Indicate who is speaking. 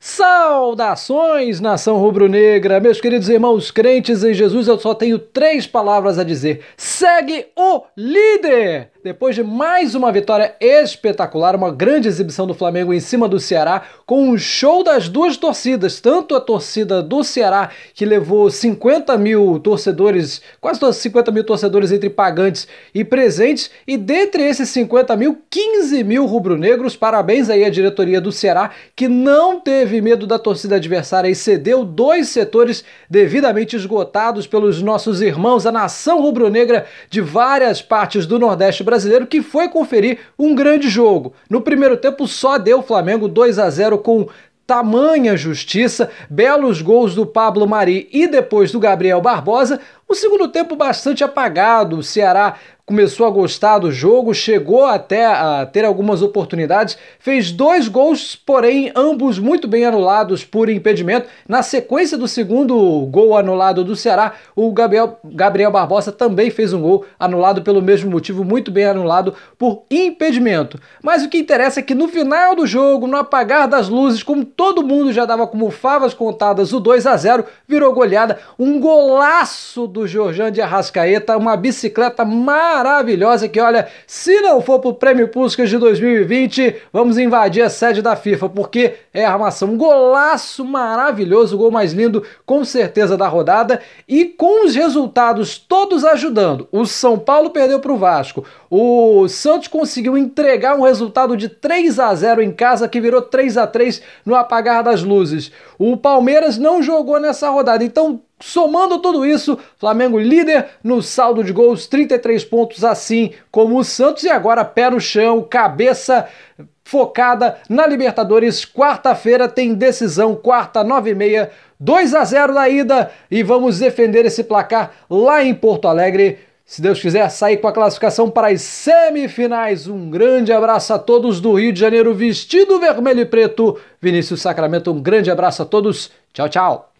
Speaker 1: Saudações, nação rubro-negra, meus queridos irmãos crentes em Jesus, eu só tenho três palavras a dizer: segue o líder! Depois de mais uma vitória espetacular, uma grande exibição do Flamengo em cima do Ceará, com um show das duas torcidas, tanto a torcida do Ceará, que levou 50 mil torcedores, quase 50 mil torcedores entre pagantes e presentes, e dentre esses 50 mil, 15 mil rubro-negros. Parabéns aí à diretoria do Ceará, que não teve medo da torcida adversária e cedeu dois setores devidamente esgotados pelos nossos irmãos, a nação rubro-negra de várias partes do Nordeste brasileiro brasileiro que foi conferir um grande jogo. No primeiro tempo só deu o Flamengo 2 a 0 com tamanha justiça, belos gols do Pablo Mari e depois do Gabriel Barbosa. O segundo tempo bastante apagado, o Ceará começou a gostar do jogo, chegou até a ter algumas oportunidades, fez dois gols, porém ambos muito bem anulados por impedimento. Na sequência do segundo gol anulado do Ceará, o Gabriel, Gabriel Barbosa também fez um gol anulado pelo mesmo motivo, muito bem anulado por impedimento. Mas o que interessa é que no final do jogo, no apagar das luzes, como todo mundo já dava como favas contadas, o 2 a 0 virou goleada, um golaço do Jorjan de Arrascaeta, uma bicicleta maravilhosa que, olha, se não for pro Prêmio Puskas de 2020, vamos invadir a sede da FIFA, porque é armação. Golaço maravilhoso, o gol mais lindo, com certeza, da rodada. E com os resultados todos ajudando. O São Paulo perdeu pro Vasco. O Santos conseguiu entregar um resultado de 3 a 0 em casa, que virou 3 a 3 no apagar das luzes. O Palmeiras não jogou nessa rodada. Então, Somando tudo isso, Flamengo líder no saldo de gols, 33 pontos, assim como o Santos, e agora pé no chão, cabeça focada na Libertadores. Quarta-feira tem decisão, quarta, 9 e meia, 2 a 0 na ida, e vamos defender esse placar lá em Porto Alegre. Se Deus quiser, sair com a classificação para as semifinais. Um grande abraço a todos do Rio de Janeiro, vestido vermelho e preto. Vinícius Sacramento, um grande abraço a todos. Tchau, tchau.